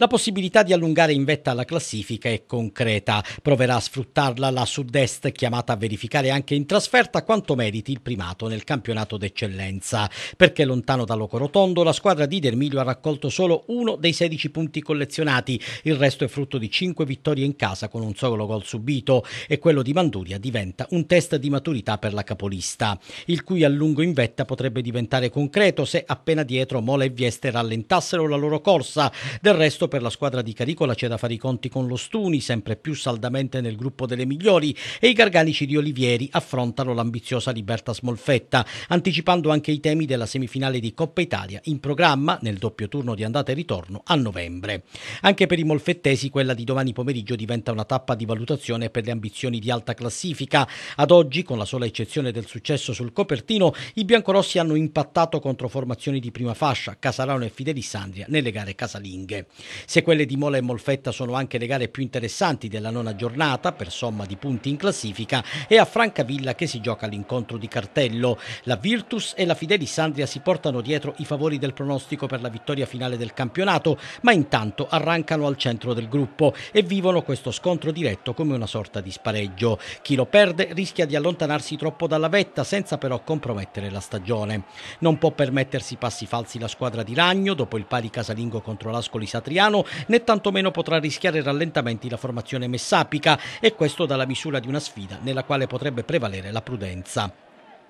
La possibilità di allungare in vetta la classifica è concreta. Proverà a sfruttarla la Sud-Est, chiamata a verificare anche in trasferta quanto meriti il primato nel campionato d'eccellenza. Perché lontano da Locorotondo, la squadra di Dermilio ha raccolto solo uno dei 16 punti collezionati. Il resto è frutto di 5 vittorie in casa con un solo gol subito e quello di Manduria diventa un test di maturità per la capolista, il cui allungo in vetta potrebbe diventare concreto se appena dietro Mola e Vieste rallentassero la loro corsa. Del resto per la squadra di Caricola c'è da fare i conti con lo Stuni, sempre più saldamente nel gruppo delle migliori, e i garganici di Olivieri affrontano l'ambiziosa Liberta Smolfetta, anticipando anche i temi della semifinale di Coppa Italia, in programma nel doppio turno di andata e ritorno a novembre. Anche per i molfettesi quella di domani pomeriggio diventa una tappa di valutazione per le ambizioni di alta classifica. Ad oggi, con la sola eccezione del successo sul copertino, i biancorossi hanno impattato contro formazioni di prima fascia, Casarano e Fidelissandria, nelle gare casalinghe. Se quelle di Mola e Molfetta sono anche le gare più interessanti della nona giornata, per somma di punti in classifica, è a Francavilla che si gioca l'incontro di cartello. La Virtus e la Fidelissandria si portano dietro i favori del pronostico per la vittoria finale del campionato, ma intanto arrancano al centro del gruppo e vivono questo scontro diretto come una sorta di spareggio. Chi lo perde rischia di allontanarsi troppo dalla vetta senza però compromettere la stagione. Non può permettersi passi falsi la squadra di Ragno dopo il pari casalingo contro l'Ascoli Satriano, né tantomeno potrà rischiare rallentamenti la formazione messapica e questo dalla misura di una sfida nella quale potrebbe prevalere la prudenza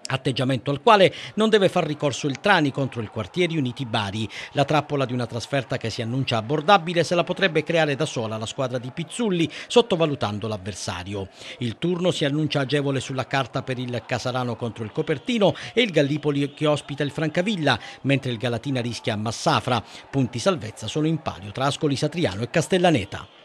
atteggiamento al quale non deve far ricorso il Trani contro il Quartieri Uniti Bari. La trappola di una trasferta che si annuncia abbordabile se la potrebbe creare da sola la squadra di Pizzulli, sottovalutando l'avversario. Il turno si annuncia agevole sulla carta per il Casarano contro il Copertino e il Gallipoli che ospita il Francavilla, mentre il Galatina rischia Massafra. Punti salvezza sono in palio tra Ascoli Satriano e Castellaneta.